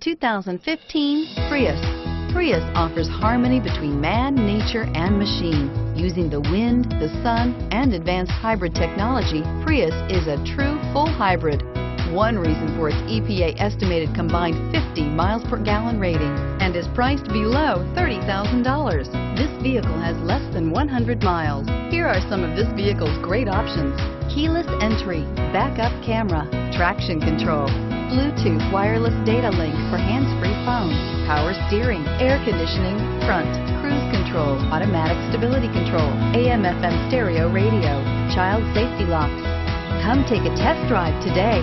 2015 Prius. Prius offers harmony between man, nature, and machine. Using the wind, the sun, and advanced hybrid technology, Prius is a true full hybrid. One reason for its EPA estimated combined 50 miles per gallon rating and is priced below $30,000. This vehicle has less than 100 miles. Here are some of this vehicle's great options. Keyless entry, backup camera, traction control, Bluetooth wireless data link for hands-free phone, power steering, air conditioning, front, cruise control, automatic stability control, AM FM stereo radio, child safety locks. Come take a test drive today.